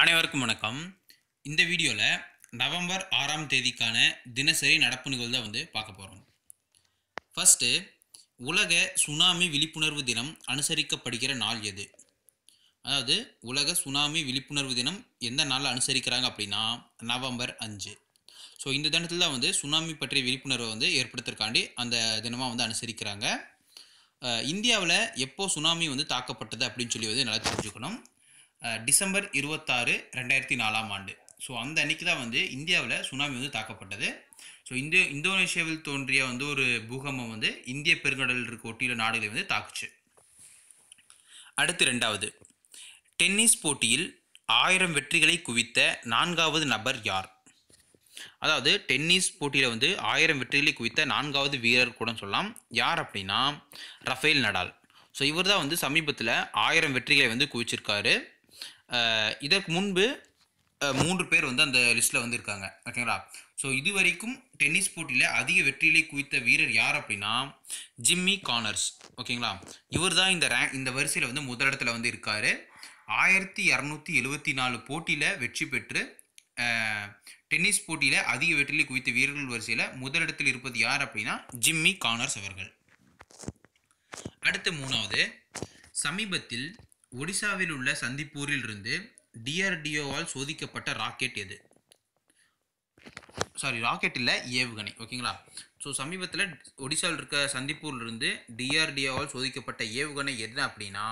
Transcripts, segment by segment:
அனைவருக்கும் வணக்கம். இந்த வீடியோவில் நவம்பர் ஆறாம் தேதிக்கான தினசரி நடப்பு நிகழ்வு தான் வந்து பார்க்க போகிறோம் ஃபஸ்ட்டு உலக சுனாமி விழிப்புணர்வு தினம் அனுசரிக்கப்படுகிற நாள் எது? அதாவது உலக சுனாமி விழிப்புணர்வு தினம் எந்த நாளில் அனுசரிக்கிறாங்க அப்படின்னா நவம்பர் அஞ்சு. ஸோ இந்த தினத்தில் தான் வந்து சுனாமி பற்றிய விழிப்புணர்வை வந்து ஏற்படுத்துறக்காண்டி அந்த தினமாக வந்து அனுசரிக்கிறாங்க. இந்தியாவில் எப்போ சுனாமி வந்து தாக்கப்பட்டது அப்படின்னு சொல்லி வந்து நல்லா தெரிஞ்சுக்கணும். டிசம்பர் இருபத்தாறு ரெண்டாயிரத்தி நாலாம் ஆண்டு. ஸோ அந்த அன்னைக்கு தான் வந்து இந்தியாவில் சுனாமி வந்து தாக்கப்பட்டது. ஸோ இந்த இந்தோனேஷியாவில் தோன்றிய வந்து ஒரு பூகம்பம் வந்து இந்திய பெருங்கடல் இருக்க ஒட்டியுள்ள நாடுகளை வந்து தாக்குச்சு. அடுத்து ரெண்டாவது. டென்னிஸ் போட்டியில் ஆயிரம் வெற்றிகளை குவித்த நான்காவது நபர் யார்? அதாவது டென்னிஸ் போட்டியில் வந்து ஆயிரம் வெற்றிகளை குவித்த நான்காவது வீரர் கூட சொல்லலாம். யார் அப்படின்னா ரஃபேல் நடால். ஸோ இவர் தான் வந்து சமீபத்தில் ஆயிரம் வெற்றிகளை வந்து குவிச்சிருக்காரு. இதற்கு முன்பு மூன்று பேர் வந்து அந்த லிஸ்ட்டில் வந்திருக்காங்க. ஓகேங்களா ஸோ இது வரைக்கும் டென்னிஸ் போட்டியில் அதிக வெற்றிகளை குவித்த வீரர் யார் அப்படின்னா ஜிம்மி கானர்ஸ். ஓகேங்களா இவர் தான் இந்த ரேங்க் இந்த வரிசையில் வந்து முதலிடத்தில் வந்து இருக்கார். ஆயிரத்தி இரநூத்தி எழுவத்தி நாலு போட்டியில் வெற்றி பெற்று டென்னிஸ் போட்டியில் அதிக வெற்றிலை குவித்த வீரர்கள் வரிசையில் முதலிடத்தில் இருப்பது யார் அப்படின்னா ஜிம்மி கானர்ஸ் அவர்கள். அடுத்து மூணாவது சமீபத்தில் ஒடிசாவில் உள்ள சந்திப்பூரில் இருந்து டிஆர்டிஓவால் சோதிக்கப்பட்ட ராக்கெட் எது? சாரி ராக்கெட் இல்லை ஏவுகணை. ஓகேங்களா? ஸோ சமீபத்தில் ஒடிசாவில் இருக்க சந்திப்பூர்ல இருந்து டிஆர்டிஓவால் சோதிக்கப்பட்ட ஏவுகணை எது அப்படின்னா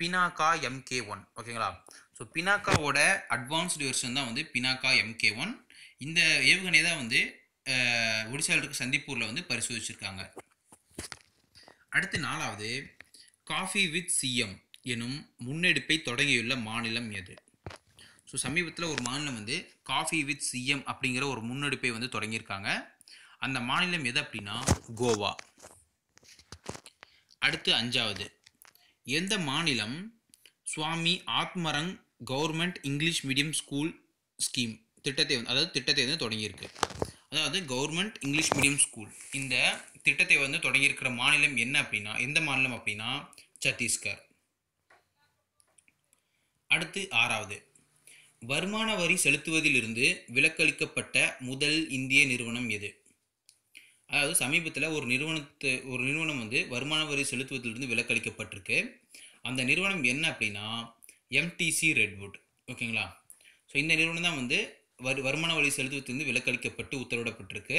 பினாக்கா எம்கே ஒன். ஓகேங்களா? ஸோ பினாக்காவோட அட்வான்ஸ்டு வெர்ஷன் தான் வந்து பினாக்கா எம்கே ஒன். இந்த ஏவுகணை தான் வந்து ஒடிசாவில் இருக்க சந்திப்பூரில் வந்து பரிசோதிச்சிருக்காங்க. அடுத்து நாலாவது காஃபி வித் சிஎம். எனும் முன்னெடுப்பை தொடங்கியுள்ள மாநிலம் எது? ஸோ சமீபத்தில் ஒரு மாநிலம் வந்து காஃபி வித் சிஎம் அப்படிங்கிற ஒரு முன்னெடுப்பை வந்து தொடங்கியிருக்காங்க. அந்த மாநிலம் எது அப்படின்னா கோவா. அடுத்து அஞ்சாவது. எந்த மாநிலம் Swami Atmanand government English medium school scheme திட்டத்தை வந்து அதாவது திட்டத்தை வந்து தொடங்கியிருக்கு. அதாவது கவர்மெண்ட் இங்கிலீஷ் மீடியம் ஸ்கூல். இந்த திட்டத்தை வந்து தொடங்கியிருக்கிற மாநிலம் என்ன அப்படின்னா எந்த மாநிலம் அப்படின்னா சத்தீஸ்கர். அடுத்து ஆறாவது. வருமான வரி செலுத்துவதிலிருந்து விலக்களிக்கப்பட்ட முதல் இந்திய நிறுவனம் எது? அதாவது சமீபத்தில் ஒரு நிறுவனத்து ஒரு நிறுவனம் வந்து வருமான வரி செலுத்துவதிலிருந்து விலக்களிக்கப்பட்டிருக்கு. அந்த நிறுவனம் என்ன அப்படின்னா எம்டிசி ரெட்வுட் ஓகேங்களா? ஸோ இந்த நிறுவனம் தான் வந்து வரு வருமான வரி செலுத்துவதிலிருந்து விலக்களிக்கப்பட்டு உத்தரவிடப்பட்டிருக்கு.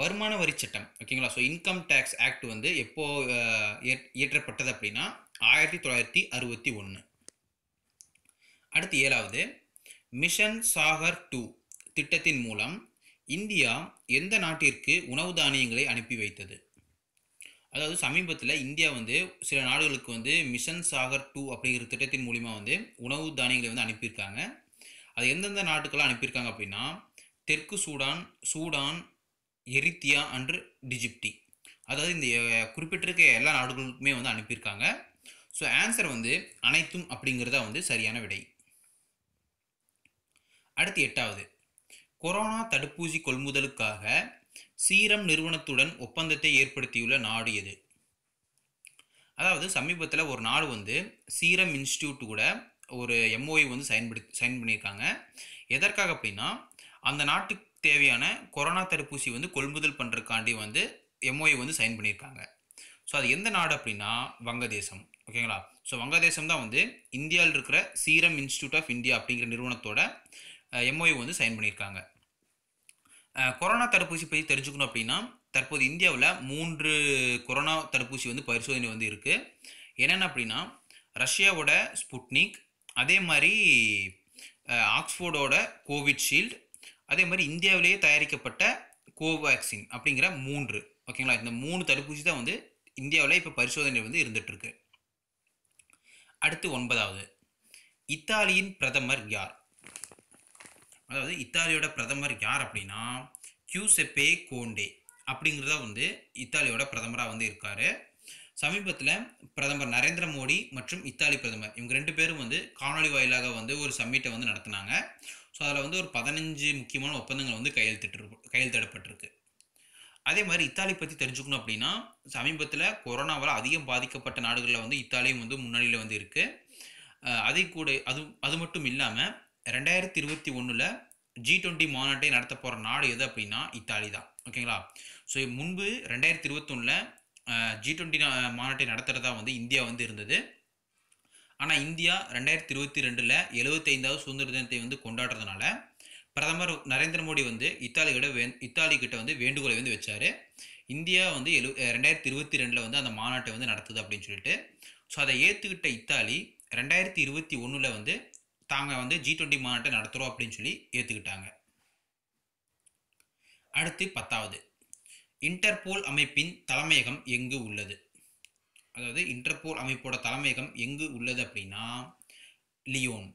வருமான வரி சட்டம். ஓகேங்களா? ஸோ இன்கம் டேக்ஸ் ஆக்ட் வந்து எப்போ இயற்றப்பட்டது அப்படின்னா ஆயிரத்தி தொள்ளாயிரத்தி அறுபத்தி ஒன்று அடுத்து ஏழாவது. மிஷன் சாகர் டூ திட்டத்தின் மூலம் இந்தியா எந்த நாட்டிற்கு உணவு தானியங்களை அனுப்பி வைத்தது? அதாவது சமீபத்தில் இந்தியா வந்து சில நாடுகளுக்கு வந்து மிஷன் சாகர் டூ அப்படிங்கிற திட்டத்தின் மூலிமா வந்து உணவு தானியங்களை வந்து அனுப்பியிருக்காங்க. அது எந்தெந்த நாட்டுக்கெல்லாம் அனுப்பியிருக்காங்க அப்படின்னா தெற்கு சூடான் சூடான் எரித்தியா அன்று டிஜிப்டி. அதாவது இந்த குறிப்பிட்டிருக்க எல்லா நாடுகளுக்குமே வந்து அனுப்பியிருக்காங்க. ஸோ ஆன்சர் வந்து அனைத்தும் அப்படிங்கிறதா வந்து சரியான விடை. அடுத்து எட்டாவது. கொரோனா தடுப்பூசி கொள்முதலுக்காக சீரம் நிறுவனத்துடன் ஒப்பந்தத்தை ஏற்படுத்தியுள்ள நாடு எது? அதாவது சமீபத்தில் ஒரு நாடு வந்து சீரம் இன்ஸ்டியூட் கூட ஒரு எம்ஓஐ வந்து சைன் படி சைன் பண்ணியிருக்காங்க. எதற்காக அப்படின்னா அந்த நாட்டுக்கு தேவையான கொரோனா தடுப்பூசி வந்து கொள்முதல் பண்ணுறதுக்காண்டி வந்து எம்ஓஐ வந்து சைன் பண்ணியிருக்காங்க. ஸோ அது எந்த நாடு அப்படின்னா வங்கதேசம். ஓகேங்களா? ஸோ வங்கதேசம் தான் வந்து இந்தியாவில் இருக்கிற சீரம் இன்ஸ்டியூட் ஆஃப் இந்தியா அப்படிங்கிற நிறுவனத்தோட எம்ஓயு வந்து சைன் பண்ணியிருக்காங்க. கொரோனா தடுப்பூசி பற்றி தெரிஞ்சுக்கணும் அப்படின்னா தற்போது இந்தியாவில் மூன்று கொரோனா தடுப்பூசி வந்து பரிசோதனை வந்து இருக்குது என்னென்ன அப்படின்னா ரஷ்யாவோட ஸ்புட்னிக் அதே மாதிரி ஆக்ஸ்ஃபோர்டோட கோவிட்ஷீல்டு அதே மாதிரி இந்தியாவிலேயே தயாரிக்கப்பட்ட கோவேக்சின் அப்படிங்கிற மூன்று. ஓகேங்களா? இந்த மூணு தடுப்பூசி தான் வந்து இந்தியாவில் இப்போ பரிசோதனை வந்து இருந்துகிட்ருக்கு அடுத்து ஒன்பதாவது. இத்தாலியின் பிரதமர் யார்? அதாவது இத்தாலியோட பிரதமர் யார் அப்படின்னா கியூசெப்பே கோண்டே அப்படிங்கிறதா வந்து இத்தாலியோட பிரதமராக வந்து இருக்கார். சமீபத்தில் பிரதமர் நரேந்திர மோடி மற்றும் இத்தாலி பிரதமர் இவங்க ரெண்டு பேரும் வந்து காணொலி வாயிலாக வந்து ஒரு சம்மிட்டை வந்து நடத்தினாங்க. ஸோ அதில் வந்து ஒரு பதினஞ்சு முக்கியமான ஒப்பந்தங்கள் வந்து கையெழுத்திட்டு கையெழுத்திடப்பட்டிருக்கு. அதே மாதிரி இத்தாலி பற்றி தெரிஞ்சுக்கணும் அப்படின்னா சமீபத்தில் கொரோனாவால் அதிகம் பாதிக்கப்பட்ட நாடுகளில் வந்து இத்தாலியும் வந்து முன்னணியில் வந்து இருக்குது அதை கூட அது அது மட்டும் இல்லாமல் ரெண்டாயிரத்தி இருபத்தி ஒன்றில் ஜி டுவெண்ட்டி மாநாட்டை நடத்த போகிற நாடு எது அப்படின்னா இத்தாலி தான். ஓகேங்களா? ஸோ முன்பு ரெண்டாயிரத்தி இருபத்தொன்னில் ஜி டுவெண்ட்டி மாநாட்டை நடத்துகிறதா வந்து இந்தியா வந்து இருந்தது. ஆனால் இந்தியா ரெண்டாயிரத்தி இருபத்தி ரெண்டில் எழுபத்தைந்தாவது சுதந்திர தினத்தை வந்து கொண்டாடுறதுனால பிரதமர் நரேந்திர மோடி வந்து இத்தாலியோட வே இத்தாலிக்கிட்ட வந்து வேண்டுகோளை வந்து வச்சார். இந்தியா வந்து எழு ரெண்டாயிரத்தி இருபத்தி ரெண்டில் வந்து அந்த மாநாட்டை வந்து நடத்துது அப்படின்னு சொல்லிட்டு. ஸோ அதை ஏற்றுக்கிட்ட இத்தாலி ரெண்டாயிரத்தி இருபத்தி ஒன்றில் வந்து தாங்க வந்து ஜி டுவெண்ட்டி மாநாட்டை நடத்துகிறோம் அப்படின்னு சொல்லி ஏற்றுக்கிட்டாங்க அடுத்து பத்தாவது. இன்டர்போல் அமைப்பின் தலைமையகம் எங்கு உள்ளது? அதாவது இன்டர்போல் அமைப்போட தலைமையகம் எங்கு உள்ளது அப்படின்னா லியோன்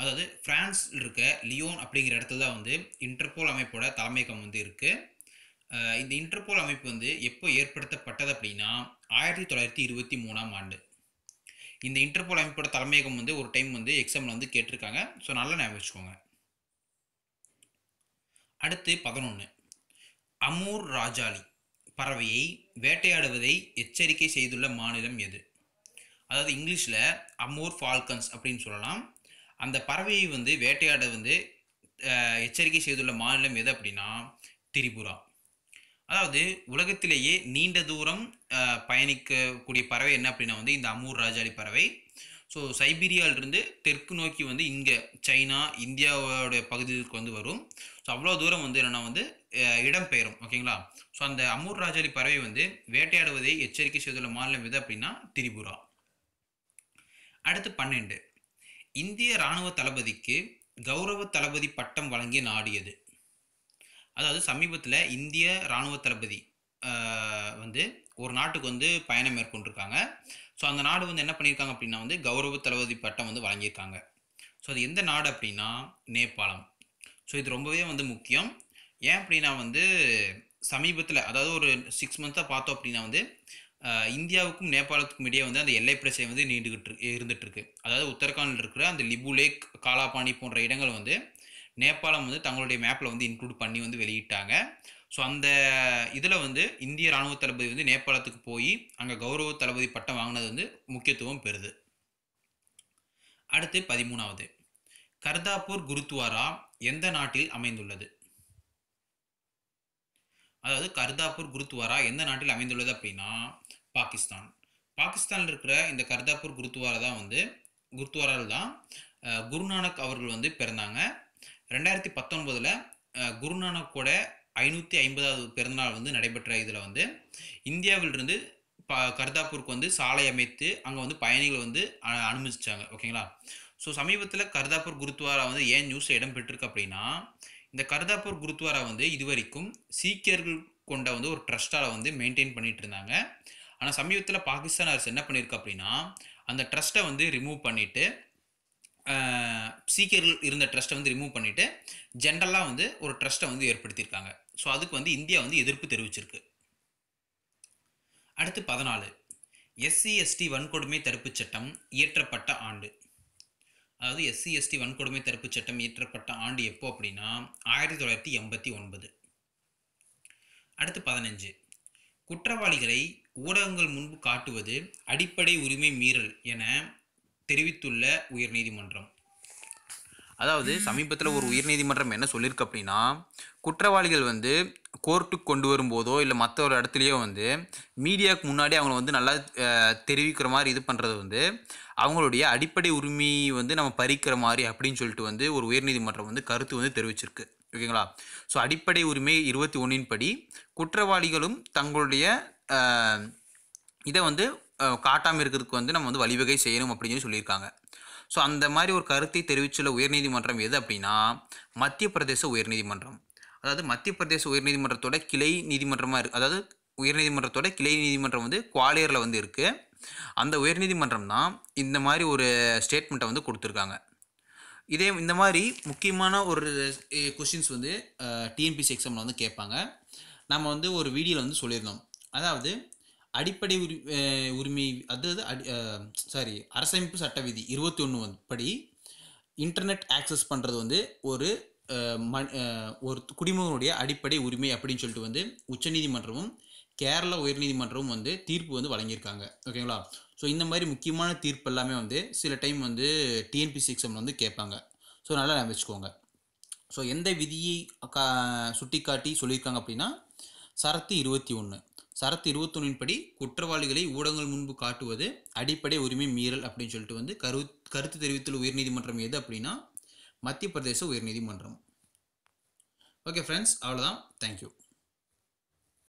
அதாவது ஃப்ரான்ஸில் இருக்க லியோன் அப்படிங்கிற இடத்துல தான் வந்து இன்டர்போல் அமைப்போட தலைமையகம் வந்து இருக்குது இந்த இன்டர்போல் அமைப்பு வந்து எப்போ ஏற்படுத்தப்பட்டது அப்படின்னா ஆயிரத்தி தொள்ளாயிரத்தி இருபத்தி மூணாம் ஆண்டு. இந்த இன்டர்போல் அமைப்போட தலைமையகம் வந்து ஒரு டைம் வந்து எக்ஸாமில் வந்து கேட்டிருக்காங்க. ஸோ நல்லா ஞாபகம் வச்சுக்கோங்க. அடுத்து பதினொன்று அமூர் ராஜாலி பறவையை வேட்டையாடுவதை எச்சரிக்கை செய்துள்ள மாநிலம் எது? அதாவது இங்கிலீஷில் அமூர் ஃபால்கன்ஸ் அப்படின்னு சொல்லலாம். அந்த பறவையை வந்து வேட்டையாட வந்து எச்சரிக்கை செய்துள்ள மாநிலம் எது அப்படின்னா திரிபுரா. அதாவது உலகத்திலேயே நீண்ட தூரம் பயணிக்கக்கூடிய பறவை என்ன அப்படின்னா வந்து இந்த அமூர் ராஜாளி பறவை. ஸோ சைபீரியாவிலிருந்து தெற்கு நோக்கி வந்து இங்கே சைனா இந்தியாவோடைய பகுதிகளுக்கு வந்து வரும். ஸோ அவ்வளோ தூரம் வந்து என்னென்னா வந்து இடம் இடம்பெயரும் ஓகேங்களா? ஸோ அந்த அமூர் ராஜாலி பறவை வந்து வேட்டையாடுவதை எச்சரிக்கை செய்துள்ள மாநிலம் எது அப்படின்னா திரிபுரா. அடுத்து பன்னெண்டு. இந்திய இராணுவ தளபதிக்கு கௌரவ தளபதி பட்டம் வழங்கிய நாடு எது? அதாவது சமீபத்தில் இந்திய இராணுவ தளபதி வந்து ஒரு நாட்டுக்கு வந்து பயணம் மேற்கொண்டிருக்காங்க. ஸோ அந்த நாடு வந்து என்ன பண்ணியிருக்காங்க அப்படின்னா வந்து கௌரவ தளபதி பட்டம் வந்து வழங்கியிருக்காங்க. ஸோ அது எந்த நாடு அப்படின்னா நேபாளம். ஸோ இது ரொம்பவே வந்து முக்கியம். ஏன் அப்படின்னா வந்து சமீபத்தில் அதாவது ஒரு சிக்ஸ் மந்த்தாக பார்த்தோம் அப்படின்னா வந்து இந்தியாவுக்கும் நேபாளத்துக்கும் இடையே வந்து அந்த எல்லை பிரச்சனை வந்து நீண்டுகிட்டு இருந்துகிட்ருக்கு அதாவது உத்தரகாண்டில் இருக்கிற அந்த லிபு லேக் காலாபாணி போன்ற இடங்கள் வந்து நேபாளம் வந்து தங்களுடைய மேப்பில் வந்து இன்க்ளூட் பண்ணி வந்து வெளியிட்டாங்க. ஸோ அந்த இதில் வந்து இந்திய ராணுவ தளபதி வந்து நேபாளத்துக்கு போய் அங்கே கௌரவ தளபதி பட்டம் வாங்கினது வந்து முக்கியத்துவம் பெறுது. அடுத்து பதிமூணாவது. கர்தாப்பூர் குருத்வாரா எந்த நாட்டில் அமைந்துள்ளது? அதாவது கர்தாப்பூர் குருத்வாரா எந்த நாட்டில் அமைந்துள்ளது அப்படின்னா பாகிஸ்தான். பாகிஸ்தானில் இருக்கிற இந்த கர்தாப்பூர் குருத்வாரா தான் வந்து குருத்வாராவில் தான் குருநானக் அவர்கள் வந்து பிறந்தாங்க. ரெண்டாயிரத்தி பத்தொன்பதில் குருநானக்கோட ஐநூற்றி ஐம்பதாவது பிறந்தநாள் வந்து நடைபெற்ற இதில் வந்து இந்தியாவிலிருந்து ப கர்தாப்பூருக்கு வந்து சாலை அமைத்து அங்கே வந்து பயணிகளை வந்து அ- அனுமதிச்சாங்க. ஓகேங்களா? ஸோ சமீபத்தில் கர்தாப்பூர் குருத்வாரா வந்து ஏன் நியூஸில் இடம் பெற்றிருக்கு அப்படின்னா இந்த கர்தாப்பூர் குருத்வாரா வந்து இதுவரைக்கும் சீக்கியர்கள் கொண்ட வந்து ஒரு ட்ரஸ்ட்டால் வந்து மெயின்டைன் பண்ணிகிட்டு இருந்தாங்க. ஆனால் சமீபத்தில் பாகிஸ்தான் அரசு என்ன பண்ணியிருக்கு அப்படின்னா அந்த ட்ரஸ்ட்டை வந்து ரிமூவ் பண்ணிவிட்டு சீக்கியர்கள் இருந்த ட்ரஸ்ட்டை வந்து ரிமூவ் பண்ணிவிட்டு ஜென்ரலாக வந்து ஒரு ட்ரஸ்ட்டை வந்து ஏற்படுத்தியிருக்காங்க. ஸோ அதுக்கு வந்து இந்தியா வந்து எதிர்ப்பு தெரிவிச்சிருக்கு. அடுத்து பதினாலு. எஸ்சி எஸ்டி வன்கொடுமை தடுப்புச் சட்டம் இயற்றப்பட்ட ஆண்டு. அதாவது எஸ்சி எஸ்டி வன்கொடுமை தடுப்புச் சட்டம் இயற்றப்பட்ட ஆண்டு எப்போ அப்படின்னா ஆயிரத்தி தொள்ளாயிரத்தி எண்பத்தி ஒன்பது. அடுத்து பதினஞ்சு. குற்றவாளிகளை ஊடகங்கள் முன்பு காட்டுவது அடிப்படை உரிமை மீறல் என தெரிவித்துள்ள உயர்நீதிமன்றம். அதாவது சமீபத்தில் ஒரு உயர்நீதிமன்றம் என்ன சொல்லியிருக்கு அப்படின்னா குற்றவாளிகள் வந்து கோர்ட்டுக்கு கொண்டு வரும்போதோ இல்லை மற்ற ஒரு இடத்துலையோ வந்து மீடியாவுக்கு முன்னாடி அவங்கள வந்து நல்லா தெரிவிக்கிற மாதிரி இது பண்ணுறது வந்து அவங்களுடைய அடிப்படை உரிமை வந்து நம்ம பறிக்கிற மாதிரி அப்படின்னு சொல்லிட்டு வந்து ஒரு உயர்நீதிமன்றம் வந்து கருத்து வந்து தெரிவிச்சிருக்கு. ஓகேங்களா? ஸோ அடிப்படை உரிமை இருபத்தி ஒன்றின் படி குற்றவாளிகளும் தங்களுடைய இதை வந்து காட்டாமல் இருக்கிறதுக்கு வந்து நம்ம வந்து வழிவகை செய்யணும் அப்படின்னு சொல்லியிருக்காங்க. ஸோ அந்த மாதிரி ஒரு கருத்தை தெரிவித்துள்ள உயர்நீதிமன்றம் எது அப்படின்னா மத்திய பிரதேச உயர்நீதிமன்றம். அதாவது மத்திய பிரதேச உயர்நீதிமன்றத்தோட கிளை நீதிமன்றமாக இருக்குது அதாவது உயர்நீதிமன்றத்தோட கிளை நீதிமன்றம் வந்து குவாலியரில் வந்து இருக்குது அந்த உயர்நீதிமன்றம் தான் இந்த மாதிரி ஒரு ஸ்டேட்மெண்ட்டை வந்து கொடுத்துருக்காங்க. இதே இந்த மாதிரி முக்கியமான ஒரு கொஷின்ஸ் வந்து டிஎன்பிசி எக்ஸாமில் வந்து கேட்பாங்க. நம்ம வந்து ஒரு வீடியோவில் வந்து சொல்லியிருந்தோம். அதாவது அடிப்படை உரி உரிமை அதாவது அடி சாரி அரசமைப்பு சட்ட விதி இருபத்தி ஒன்று படி இன்டர்நெட் ஆக்சஸ் பண்ணுறது வந்து ஒரு மண் ஒரு குடிமகனுடைய அடிப்படை உரிமை அப்படின்னு சொல்லிட்டு வந்து உச்சநீதிமன்றமும் கேரள உயர்நீதிமன்றமும் வந்து தீர்ப்பு வந்து வழங்கியிருக்காங்க. ஓகேங்களா ஸோ இந்த மாதிரி முக்கியமான தீர்ப்பு எல்லாமே வந்து சில டைம் வந்து டிஎன்பிசி எக்ஸாமில் வந்து கேட்பாங்க. ஸோ நல்லா நான் வச்சுக்கோங்க. ஸோ எந்த விதியை கா சுட்டி காட்டி சொல்லியிருக்காங்க அப்படின்னா சரத்து இருபத்தி ஒன்று சரத்து இருபத்தொன்னின் படி குற்றவாளிகளை ஊடகங்கள் முன்பு காட்டுவது அடிப்படை உரிமை மீறல் அப்படின்னு சொல்லிட்டு வந்து கரு கருத்து தெரிவித்துள்ள உயர்நீதிமன்றம் எது அப்படின்னா மத்திய பிரதேச உயர்நீதிமன்றம். ஓகே ஃப்ரெண்ட்ஸ் அவ்வளோதான் தேங்க்யூ